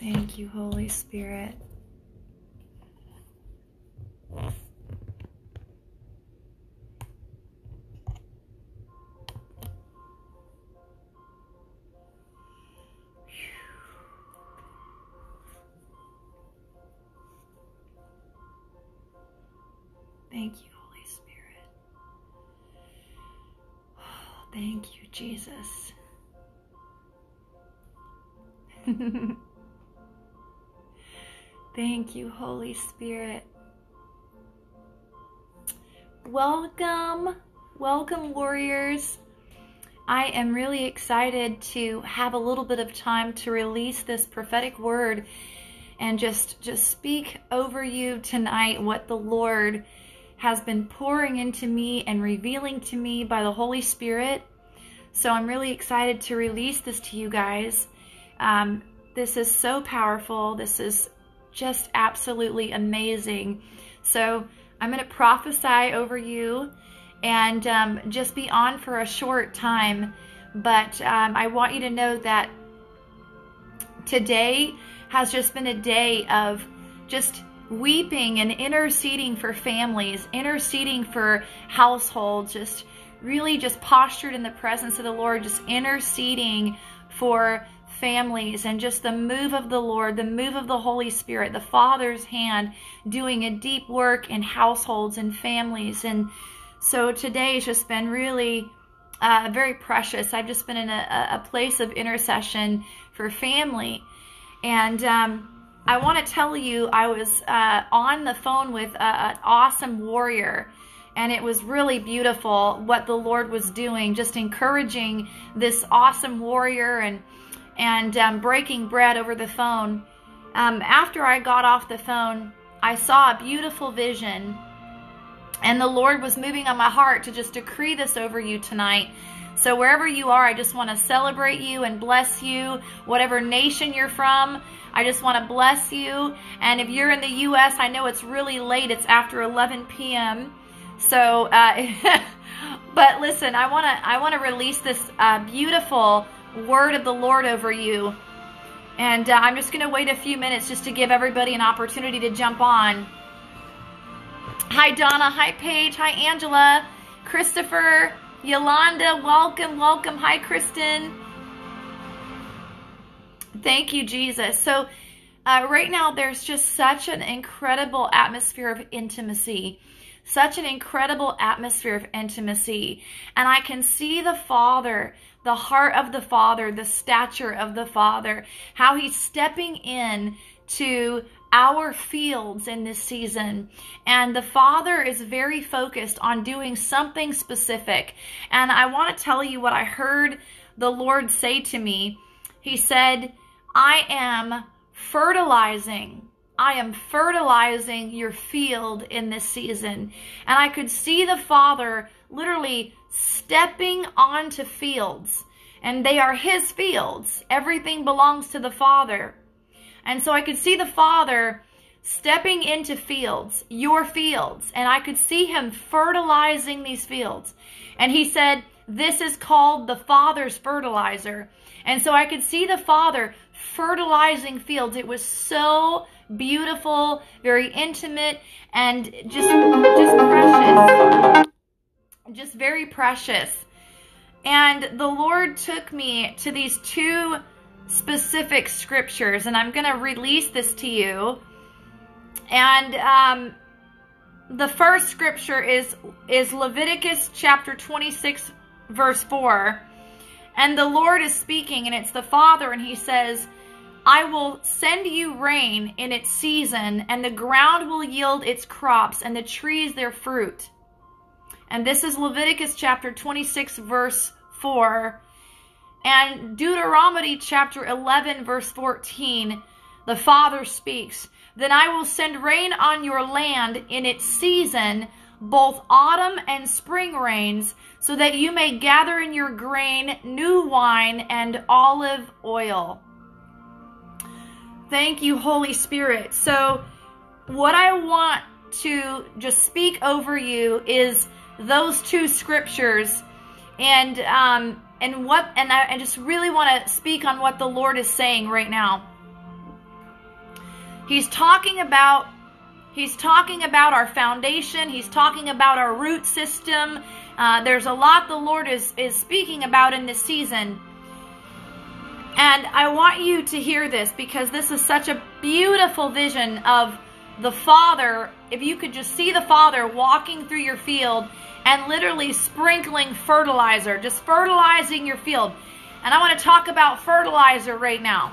Thank you, Holy Spirit. Thank you, Holy Spirit. Oh, thank you, Jesus. thank you, Holy Spirit. Welcome, welcome, warriors. I am really excited to have a little bit of time to release this prophetic word and just just speak over you tonight what the Lord has been pouring into me and revealing to me by the Holy Spirit. So I'm really excited to release this to you guys. Um, this is so powerful. This is just absolutely amazing. So I'm going to prophesy over you and um, just be on for a short time. But um, I want you to know that today has just been a day of just weeping and interceding for families, interceding for households, just really just postured in the presence of the Lord, just interceding for families and just the move of the Lord, the move of the Holy Spirit, the Father's hand doing a deep work in households and families. And so today has just been really uh, very precious. I've just been in a, a place of intercession for family. And, um, I want to tell you, I was uh, on the phone with an awesome warrior, and it was really beautiful what the Lord was doing, just encouraging this awesome warrior and and um, breaking bread over the phone. Um, after I got off the phone, I saw a beautiful vision, and the Lord was moving on my heart to just decree this over you tonight. So, wherever you are, I just want to celebrate you and bless you, whatever nation you're from. I just want to bless you. And if you're in the U.S., I know it's really late. It's after 11 p.m. So, uh, but listen, I want to I want to release this uh, beautiful word of the Lord over you. And uh, I'm just going to wait a few minutes just to give everybody an opportunity to jump on. Hi, Donna. Hi, Paige. Hi, Angela. Christopher. Yolanda. Welcome. Welcome. Hi, Kristen. Thank you, Jesus. So, uh, right now, there's just such an incredible atmosphere of intimacy, such an incredible atmosphere of intimacy. And I can see the Father, the heart of the Father, the stature of the Father, how He's stepping in to our fields in this season. And the Father is very focused on doing something specific. And I want to tell you what I heard the Lord say to me. He said, I am fertilizing. I am fertilizing your field in this season. And I could see the Father literally stepping onto fields. And they are His fields. Everything belongs to the Father. And so I could see the Father stepping into fields, your fields. And I could see Him fertilizing these fields. And He said, This is called the Father's fertilizer. And so I could see the Father fertilizing fields. It was so beautiful, very intimate, and just just precious. Just very precious. And the Lord took me to these two specific scriptures, and I'm going to release this to you. And um, the first scripture is is Leviticus chapter 26, verse 4. And the Lord is speaking, and it's the Father, and He says, I will send you rain in its season, and the ground will yield its crops, and the trees their fruit. And this is Leviticus chapter 26, verse 4. And Deuteronomy chapter 11, verse 14, the Father speaks, Then I will send rain on your land in its season, both autumn and spring rains, so that you may gather in your grain new wine and olive oil. Thank you, Holy Spirit. So, what I want to just speak over you is those two scriptures and um and what and I, I just really want to speak on what the Lord is saying right now. He's talking about He's talking about our foundation. He's talking about our root system. Uh, there's a lot the Lord is, is speaking about in this season. And I want you to hear this because this is such a beautiful vision of the Father. If you could just see the Father walking through your field and literally sprinkling fertilizer, just fertilizing your field. And I want to talk about fertilizer right now.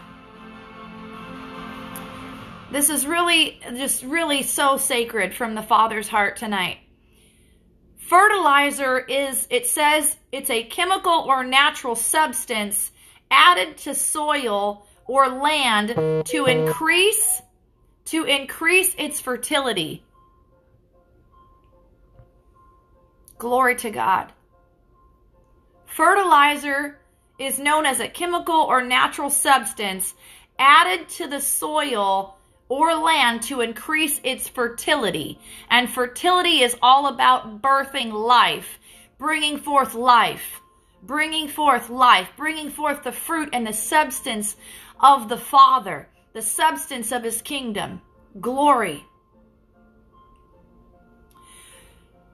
This is really, just really so sacred from the Father's heart tonight. Fertilizer is, it says, it's a chemical or natural substance added to soil or land to increase to increase its fertility. Glory to God. Fertilizer is known as a chemical or natural substance added to the soil or land to increase its fertility. And fertility is all about birthing life, bringing forth life, bringing forth life, bringing forth the fruit and the substance of the Father, the substance of his kingdom. Glory.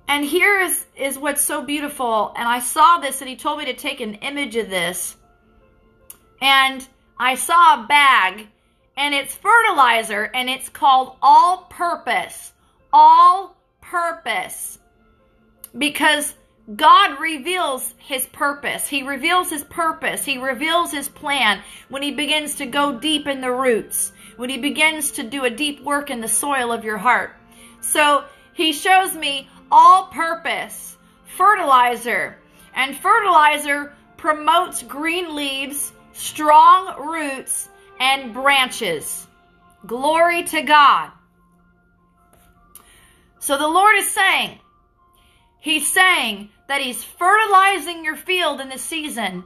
And here is, is what's so beautiful. And I saw this, and he told me to take an image of this. And I saw a bag and it's fertilizer and it's called all purpose. All purpose. Because God reveals his purpose. He reveals his purpose. He reveals his plan when he begins to go deep in the roots, when he begins to do a deep work in the soil of your heart. So he shows me all purpose fertilizer. And fertilizer promotes green leaves, strong roots, and branches. Glory to God. So the Lord is saying, He's saying that He's fertilizing your field in the season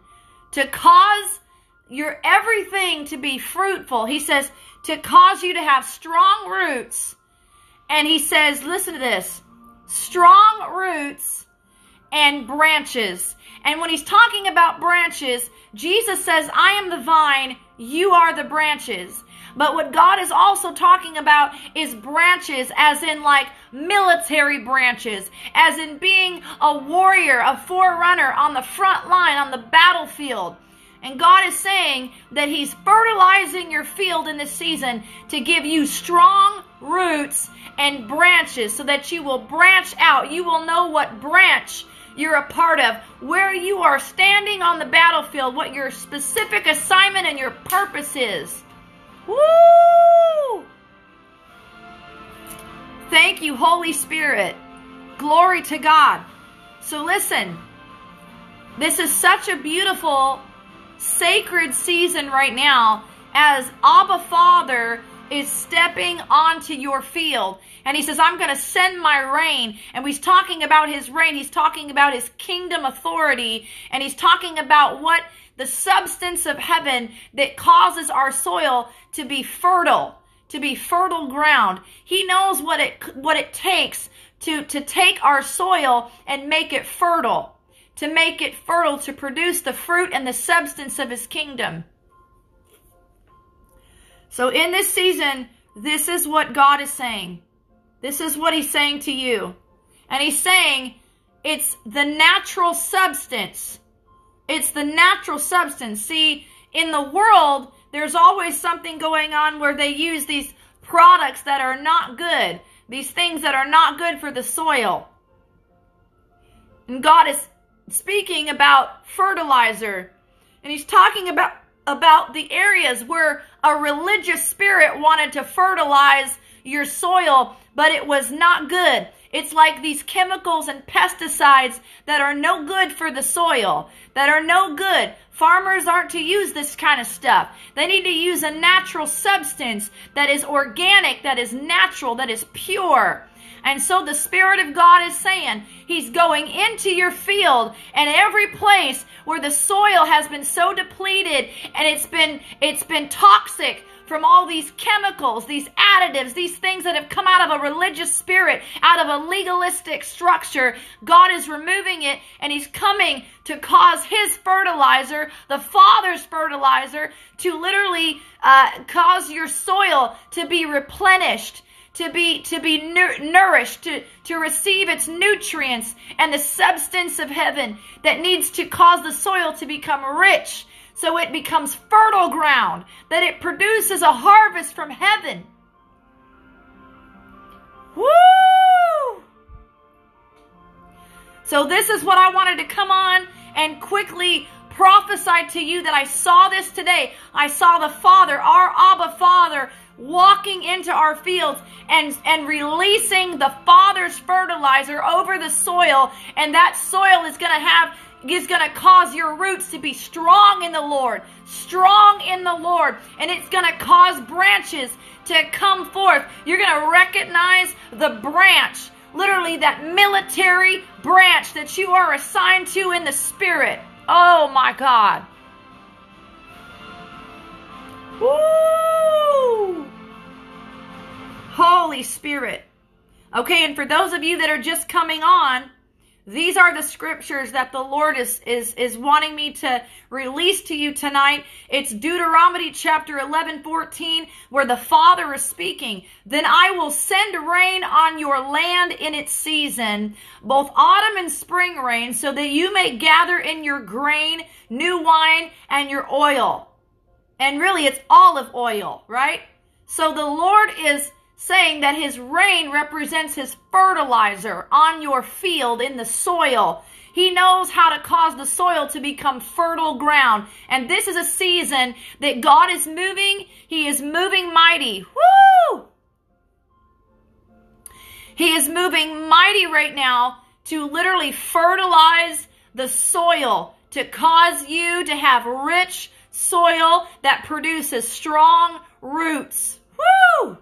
to cause your everything to be fruitful. He says, to cause you to have strong roots. And He says, listen to this strong roots and branches. And when He's talking about branches, Jesus says, I am the vine, you are the branches. But what God is also talking about is branches, as in like military branches, as in being a warrior, a forerunner on the front line, on the battlefield. And God is saying that He's fertilizing your field in this season to give you strong roots and branches so that you will branch out. You will know what branch you're a part of, where you are standing on the battlefield, what your specific assignment and your purpose is. Woo! Thank you, Holy Spirit. Glory to God. So listen, this is such a beautiful, sacred season right now as Abba Father is stepping onto your field. And he says, I'm going to send my rain. And he's talking about his reign. He's talking about his kingdom authority. And he's talking about what the substance of heaven that causes our soil to be fertile, to be fertile ground. He knows what it, what it takes to, to take our soil and make it fertile, to make it fertile, to produce the fruit and the substance of his kingdom. So in this season, this is what God is saying. This is what he's saying to you. And he's saying it's the natural substance. It's the natural substance. See, in the world, there's always something going on where they use these products that are not good, these things that are not good for the soil. And God is speaking about fertilizer. And he's talking about about the areas where a religious spirit wanted to fertilize your soil, but it was not good. It's like these chemicals and pesticides that are no good for the soil, that are no good. Farmers aren't to use this kind of stuff. They need to use a natural substance that is organic, that is natural, that is pure. And so the Spirit of God is saying He's going into your field and every place where the soil has been so depleted and it's been it's been toxic from all these chemicals, these additives, these things that have come out of a religious spirit, out of a legalistic structure. God is removing it and He's coming to cause His fertilizer, the Father's fertilizer, to literally uh, cause your soil to be replenished to be to be nourished to to receive its nutrients and the substance of heaven that needs to cause the soil to become rich so it becomes fertile ground, that it produces a harvest from heaven. Woo! So, this is what I wanted to come on and quickly prophesy to you that I saw this today. I saw the Father, our Abba Father, walking into our fields and, and releasing the Father's fertilizer over the soil, and that soil is going to have is going to cause your roots to be strong in the Lord, strong in the Lord, and it's going to cause branches to come forth. You're going to recognize the branch, literally that military branch that you are assigned to in the spirit. Oh my God. Woo! Holy Spirit. Okay, and for those of you that are just coming on, these are the scriptures that the Lord is, is, is wanting me to release to you tonight. It's Deuteronomy chapter 11, 14, where the Father is speaking. Then I will send rain on your land in its season, both autumn and spring rain, so that you may gather in your grain, new wine, and your oil. And really, it's olive oil, right? So the Lord is saying that his rain represents his fertilizer on your field in the soil. He knows how to cause the soil to become fertile ground. And this is a season that God is moving. He is moving mighty. Woo! He is moving mighty right now to literally fertilize the soil, to cause you to have rich soil that produces strong roots. Woo!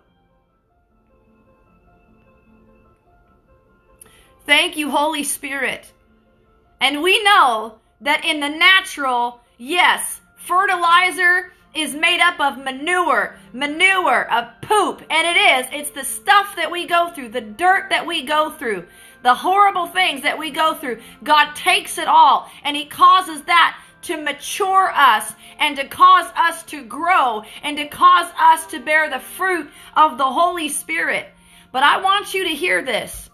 Thank you, Holy Spirit. And we know that in the natural, yes, fertilizer is made up of manure, manure, of poop. And it is. It's the stuff that we go through, the dirt that we go through, the horrible things that we go through. God takes it all and He causes that to mature us and to cause us to grow and to cause us to bear the fruit of the Holy Spirit. But I want you to hear this.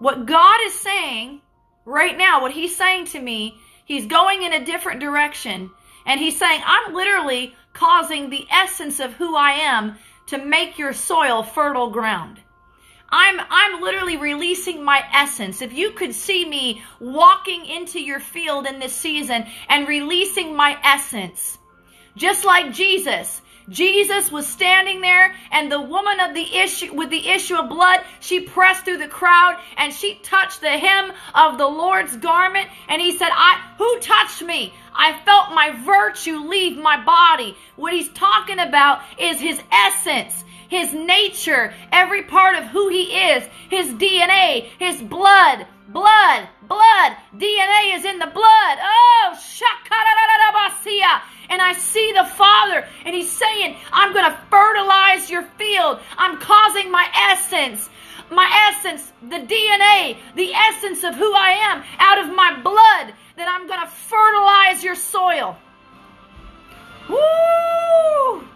What God is saying right now, what He's saying to me, He's going in a different direction. And He's saying, I'm literally causing the essence of who I am to make your soil fertile ground. I'm I'm literally releasing my essence. If you could see me walking into your field in this season and releasing my essence, just like Jesus, Jesus was standing there and the woman of the issue with the issue of blood, she pressed through the crowd and she touched the hem of the Lord's garment and he said, "I who touched me? I felt my virtue leave my body." What he's talking about is his essence his nature, every part of who he is, his DNA, his blood, blood, blood. DNA is in the blood. Oh, shakarabasia and I see the Father, and He's saying, I'm going to fertilize your field. I'm causing my essence, my essence, the DNA, the essence of who I am out of my blood, that I'm going to fertilize your soil. Woo!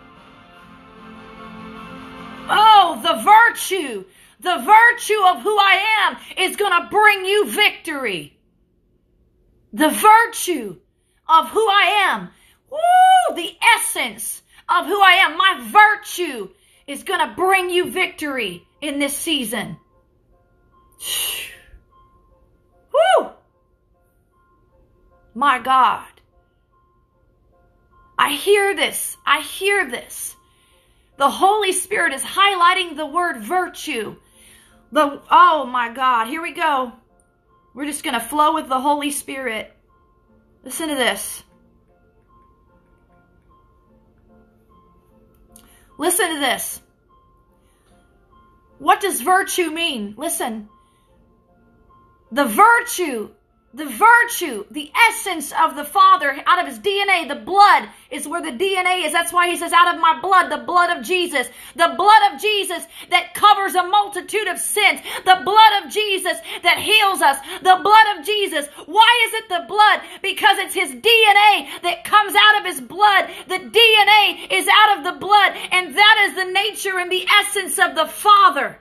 Oh, the virtue, the virtue of who I am is going to bring you victory. The virtue of who I am Woo! The essence of who I am, my virtue is going to bring you victory in this season. Woo! My God. I hear this. I hear this. The Holy Spirit is highlighting the word virtue. The oh my God, here we go. We're just going to flow with the Holy Spirit. Listen to this. Listen to this. What does virtue mean? Listen. The virtue the virtue, the essence of the Father, out of his DNA, the blood is where the DNA is. That's why he says, out of my blood, the blood of Jesus, the blood of Jesus that covers a multitude of sins, the blood of Jesus that heals us, the blood of Jesus. Why is it the blood? Because it's his DNA that comes out of his blood. The DNA is out of the blood, and that is the nature and the essence of the Father.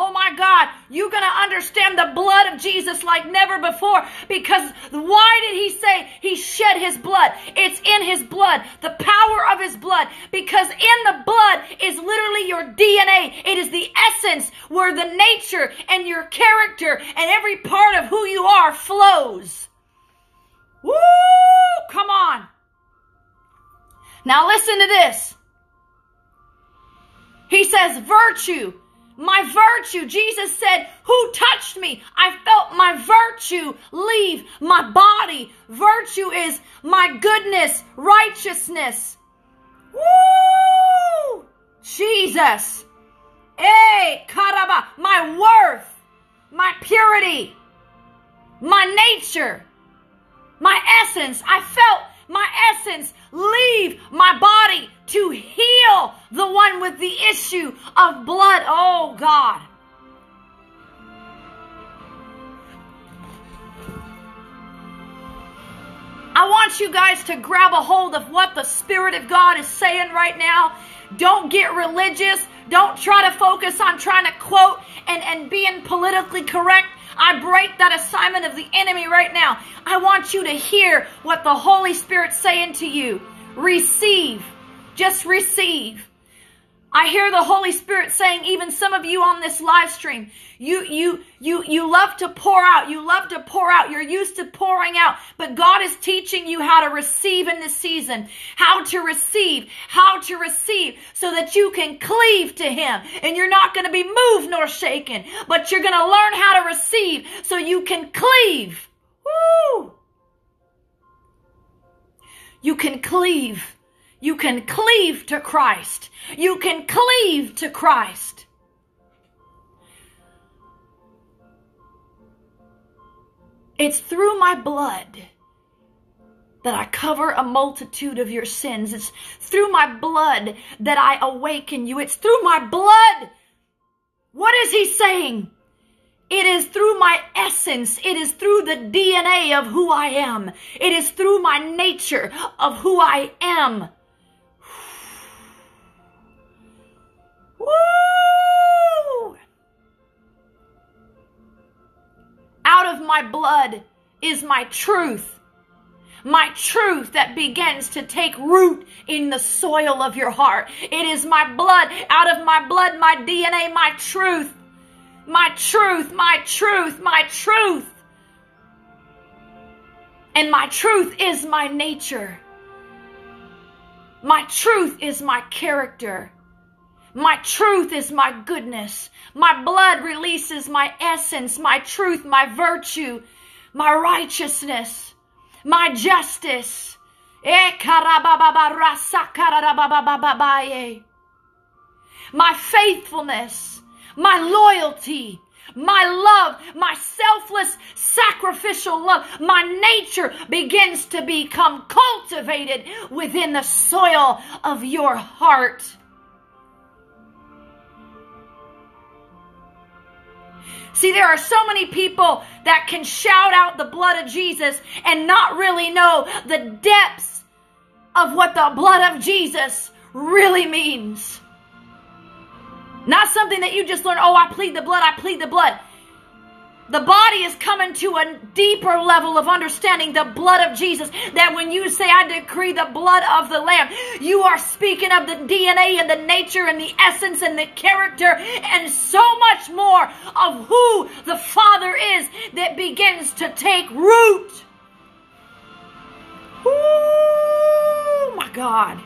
Oh my God, you're going to understand the blood of Jesus like never before because why did he say he shed his blood? It's in his blood, the power of his blood, because in the blood is literally your DNA. It is the essence where the nature and your character and every part of who you are flows. Woo! Come on. Now listen to this. He says virtue my virtue. Jesus said, Who touched me? I felt my virtue leave my body. Virtue is my goodness, righteousness. Woo! Jesus. Hey, karaba, my worth, my purity, my nature, my essence. I felt my essence leave my body to heal the one with the issue of blood. Oh God. I want you guys to grab a hold of what the Spirit of God is saying right now. Don't get religious. Don't try to focus on trying to quote and, and being politically correct. I break that assignment of the enemy right now. I want you to hear what the Holy Spirit's saying to you. Receive. Just receive. I hear the Holy Spirit saying, even some of you on this live stream, you, you, you, you love to pour out. You love to pour out. You're used to pouring out, but God is teaching you how to receive in this season, how to receive, how to receive so that you can cleave to Him and you're not going to be moved nor shaken, but you're going to learn how to receive so you can cleave. Woo! You can cleave you can cleave to Christ. You can cleave to Christ. It's through my blood that I cover a multitude of your sins. It's through my blood that I awaken you. It's through my blood. What is he saying? It is through my essence. It is through the DNA of who I am. It is through my nature of who I am Of my blood is my truth. My truth that begins to take root in the soil of your heart. It is my blood, out of my blood, my DNA, my truth. My truth, my truth, my truth. And my truth is my nature. My truth is my character. My truth is my goodness. My blood releases my essence, my truth, my virtue, my righteousness, my justice. My faithfulness, my loyalty, my love, my selfless, sacrificial love, my nature begins to become cultivated within the soil of your heart. See, there are so many people that can shout out the blood of Jesus and not really know the depths of what the blood of Jesus really means. Not something that you just learn, oh, I plead the blood, I plead the blood the body is coming to a deeper level of understanding the blood of Jesus. That when you say, I decree the blood of the Lamb, you are speaking of the DNA and the nature and the essence and the character and so much more of who the Father is that begins to take root. Oh my God.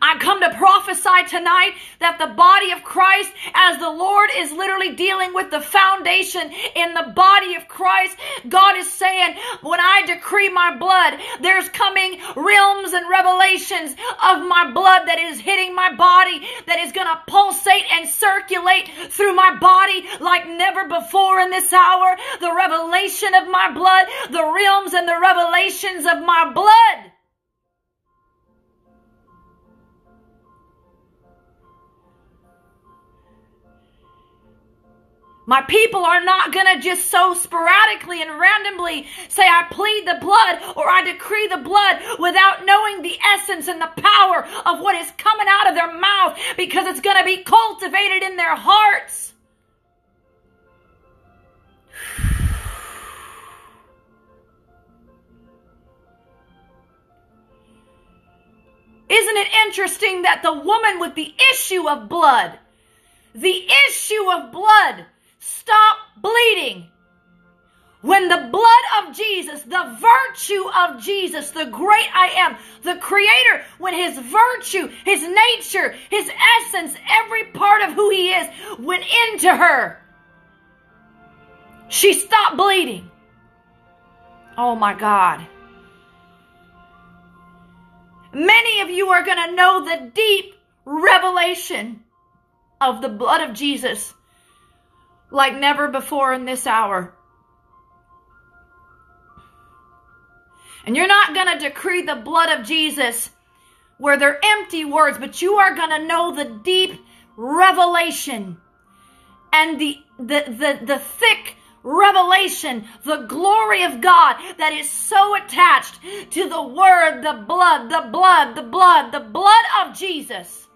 I come to prophesy tonight that the body of Christ, as the Lord is literally dealing with the foundation in the body of Christ, God is saying, when I decree my blood, there's coming realms and revelations of my blood that is hitting my body, that is going to pulsate and circulate through my body like never before in this hour. The revelation of my blood, the realms and the revelations of my blood. My people are not going to just so sporadically and randomly say, I plead the blood or I decree the blood without knowing the essence and the power of what is coming out of their mouth because it's going to be cultivated in their hearts. Isn't it interesting that the woman with the issue of blood, the issue of blood, stop bleeding. When the blood of Jesus, the virtue of Jesus, the great I am, the creator, when his virtue, his nature, his essence, every part of who he is went into her, she stopped bleeding. Oh my God. Many of you are going to know the deep revelation of the blood of Jesus like never before in this hour. And you're not going to decree the blood of Jesus where they're empty words, but you are going to know the deep revelation and the, the, the, the thick revelation, the glory of God that is so attached to the word, the blood, the blood, the blood, the blood of Jesus.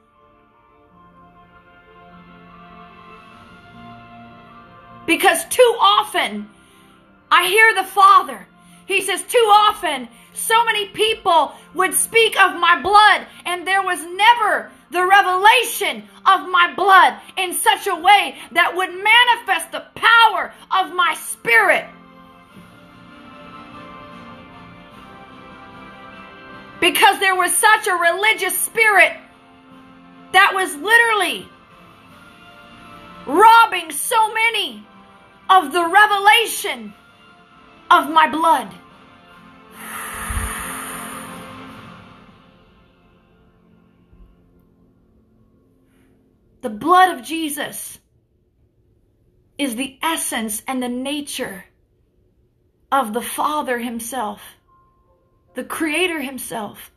Because too often, I hear the Father. He says, too often, so many people would speak of my blood, and there was never the revelation of my blood in such a way that would manifest the power of my spirit. Because there was such a religious spirit that was literally robbing so many of the revelation of my blood. The blood of Jesus is the essence and the nature of the Father Himself, the Creator Himself.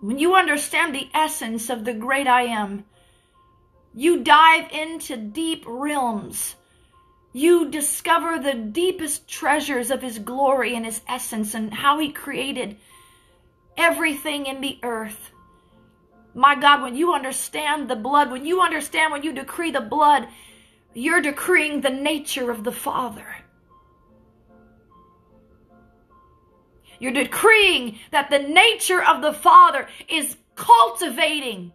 When you understand the essence of the great I am, you dive into deep realms you discover the deepest treasures of His glory and His essence and how He created everything in the earth. My God, when you understand the blood, when you understand, when you decree the blood, you're decreeing the nature of the Father. You're decreeing that the nature of the Father is cultivating,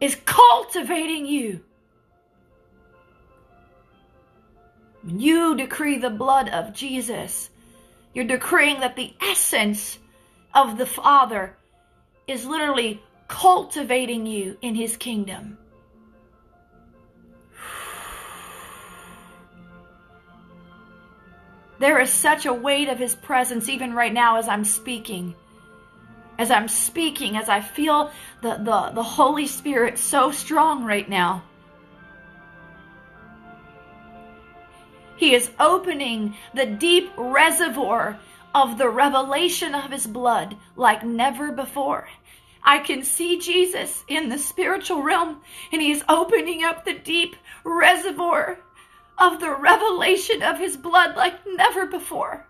is cultivating you. You decree the blood of Jesus, you're decreeing that the essence of the Father is literally cultivating you in His kingdom. There is such a weight of His presence even right now as I'm speaking. As I'm speaking, as I feel the, the, the Holy Spirit so strong right now. He is opening the deep reservoir of the revelation of his blood like never before. I can see Jesus in the spiritual realm, and he is opening up the deep reservoir of the revelation of his blood like never before.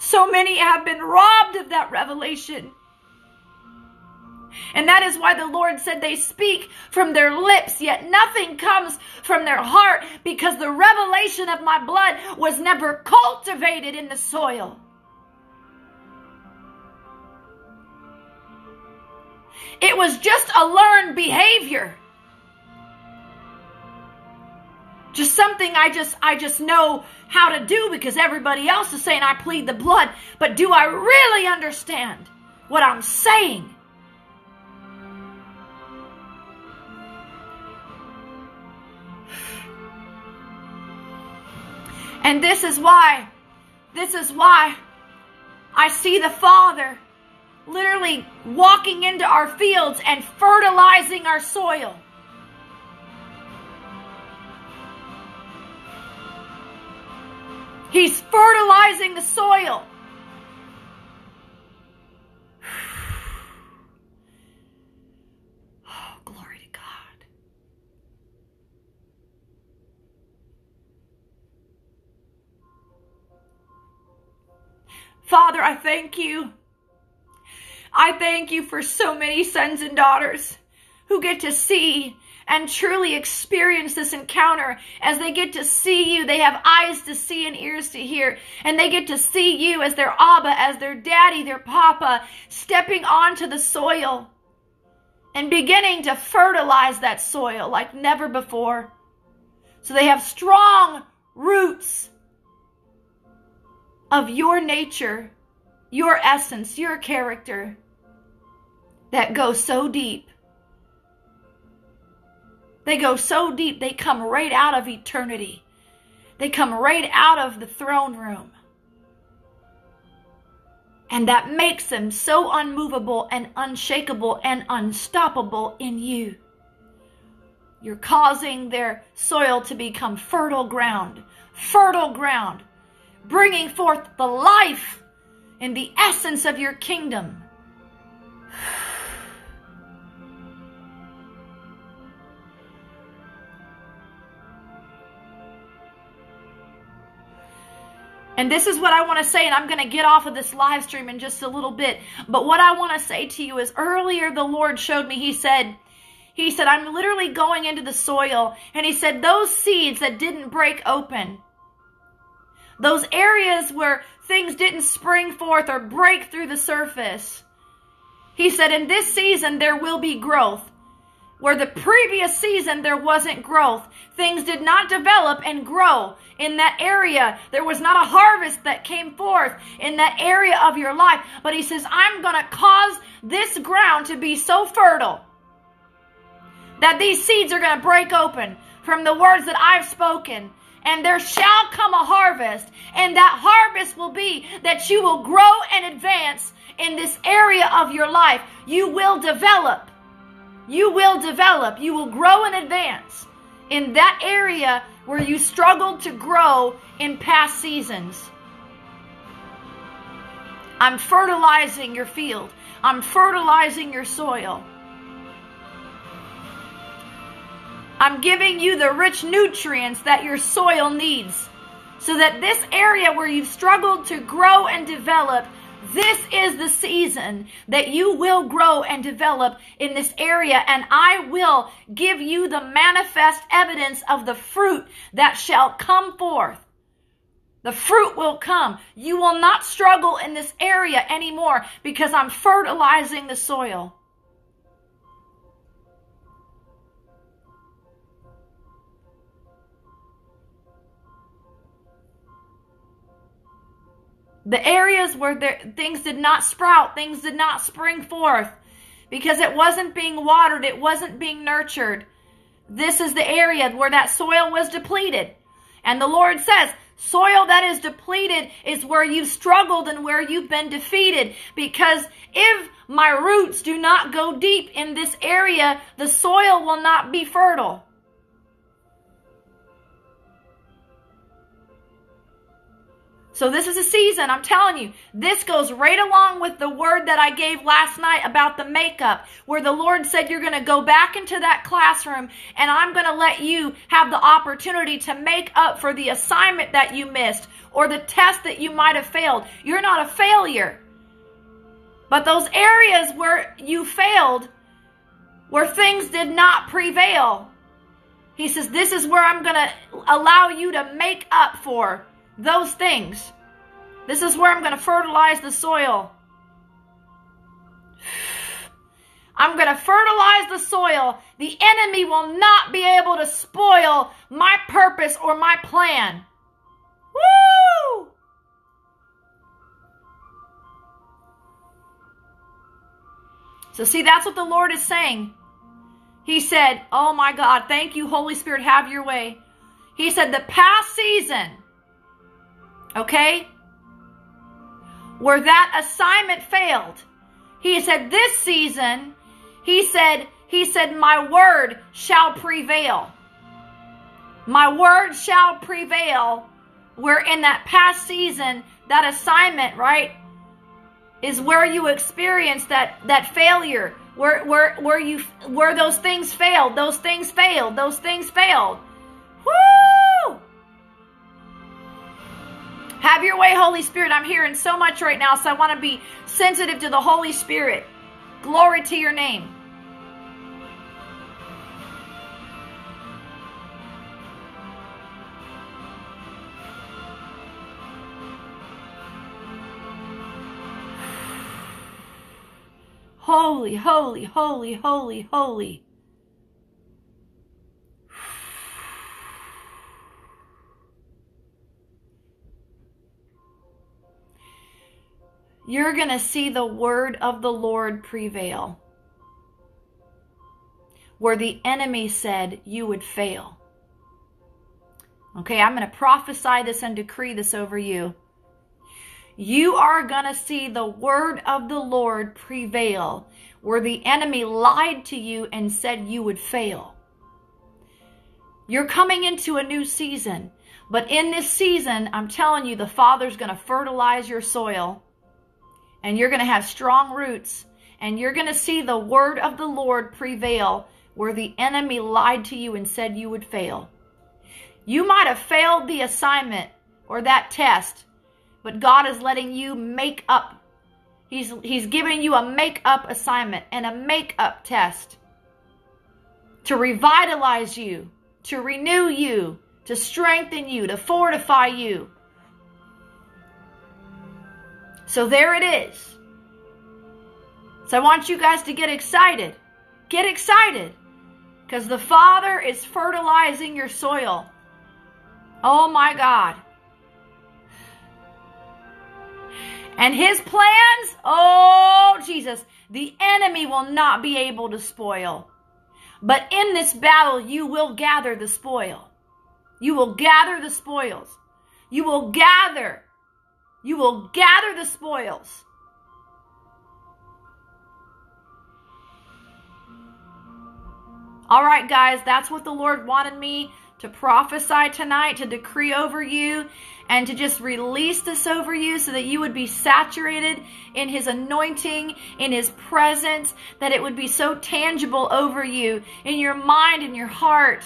So many have been robbed of that revelation. And that is why the Lord said they speak from their lips, yet nothing comes from their heart because the revelation of my blood was never cultivated in the soil. It was just a learned behavior. Just something I just I just know how to do because everybody else is saying I plead the blood, but do I really understand? what I'm saying. And this is why, this is why I see the Father literally walking into our fields and fertilizing our soil. He's fertilizing the soil. Father, I thank you. I thank you for so many sons and daughters who get to see and truly experience this encounter as they get to see you. They have eyes to see and ears to hear, and they get to see you as their Abba, as their daddy, their Papa, stepping onto the soil and beginning to fertilize that soil like never before. So they have strong roots of your nature, your essence, your character that go so deep they go so deep, they come right out of eternity. They come right out of the throne room. And that makes them so unmovable and unshakable and unstoppable in you. You're causing their soil to become fertile ground, fertile ground, bringing forth the life and the essence of your kingdom. And this is what I want to say, and I'm going to get off of this live stream in just a little bit. But what I want to say to you is earlier the Lord showed me, He said, He said, I'm literally going into the soil, and He said, those seeds that didn't break open, those areas where things didn't spring forth or break through the surface, He said, in this season there will be growth. Where the previous season there wasn't growth, things did not develop and grow in that area. There was not a harvest that came forth in that area of your life. But he says, I'm going to cause this ground to be so fertile that these seeds are going to break open from the words that I've spoken. And there shall come a harvest. And that harvest will be that you will grow and advance in this area of your life. You will develop you will develop, you will grow and advance in that area where you struggled to grow in past seasons. I'm fertilizing your field. I'm fertilizing your soil. I'm giving you the rich nutrients that your soil needs so that this area where you've struggled to grow and develop this is the season that you will grow and develop in this area, and I will give you the manifest evidence of the fruit that shall come forth. The fruit will come. You will not struggle in this area anymore because I'm fertilizing the soil. The areas where there, things did not sprout, things did not spring forth because it wasn't being watered, it wasn't being nurtured. This is the area where that soil was depleted. And the Lord says, soil that is depleted is where you've struggled and where you've been defeated. Because if my roots do not go deep in this area, the soil will not be fertile. So this is a season, I'm telling you, this goes right along with the word that I gave last night about the makeup, where the Lord said you're going to go back into that classroom and I'm going to let you have the opportunity to make up for the assignment that you missed or the test that you might have failed. You're not a failure. But those areas where you failed, where things did not prevail, he says, this is where I'm going to allow you to make up for those things. This is where I'm going to fertilize the soil. I'm going to fertilize the soil. The enemy will not be able to spoil my purpose or my plan. Woo! So, see, that's what the Lord is saying. He said, Oh my God, thank you, Holy Spirit, have your way. He said, The past season, okay, where that assignment failed, he said, This season, he said, He said, My word shall prevail. My word shall prevail. Where in that past season, that assignment, right, is where you experience that that failure where where where you where those things failed those things failed those things failed have your way holy spirit. I'm hearing so much right now so i want to be sensitive to the holy spirit. Glory to your name. Holy, holy, holy, holy, holy. You're going to see the word of the Lord prevail. Where the enemy said you would fail. Okay, I'm going to prophesy this and decree this over you you are going to see the word of the Lord prevail where the enemy lied to you and said you would fail. You're coming into a new season, but in this season, I'm telling you, the Father's going to fertilize your soil and you're going to have strong roots and you're going to see the word of the Lord prevail where the enemy lied to you and said you would fail. You might have failed the assignment or that test but God is letting you make up. He's, he's giving you a make up assignment and a make up test to revitalize you, to renew you, to strengthen you, to fortify you. So there it is. So I want you guys to get excited. Get excited because the Father is fertilizing your soil. Oh my God. And his plans, oh Jesus, the enemy will not be able to spoil. But in this battle, you will gather the spoil. You will gather the spoils. You will gather. You will gather the spoils. All right, guys, that's what the Lord wanted me to prophesy tonight, to decree over you, and to just release this over you so that you would be saturated in His anointing, in His presence, that it would be so tangible over you, in your mind and your heart,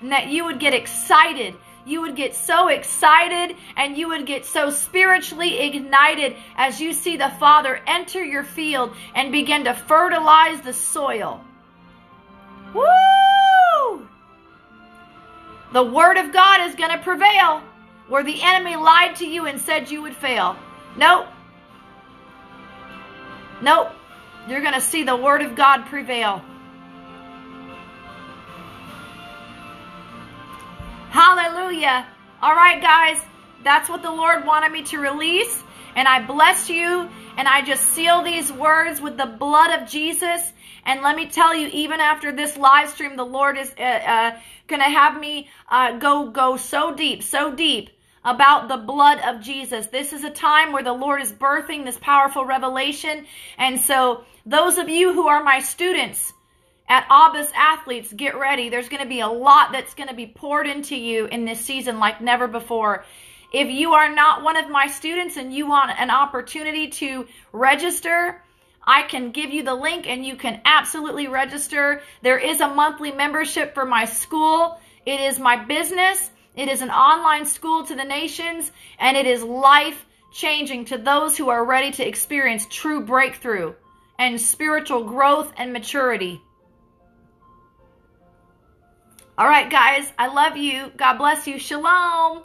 and that you would get excited. You would get so excited and you would get so spiritually ignited as you see the Father enter your field and begin to fertilize the soil. Woo! The Word of God is going to prevail where the enemy lied to you and said you would fail. Nope. Nope. You're going to see the Word of God prevail. Hallelujah. All right, guys. That's what the Lord wanted me to release. And I bless you. And I just seal these words with the blood of Jesus. And let me tell you, even after this live stream, the Lord is uh, uh, going to have me uh, go go so deep, so deep about the blood of Jesus. This is a time where the Lord is birthing this powerful revelation. And so, those of you who are my students at Abbas Athletes, get ready. There's going to be a lot that's going to be poured into you in this season like never before. If you are not one of my students and you want an opportunity to register, I can give you the link and you can absolutely register. There is a monthly membership for my school. It is my business. It is an online school to the nations, and it is life changing to those who are ready to experience true breakthrough and spiritual growth and maturity. All right, guys, I love you. God bless you. Shalom.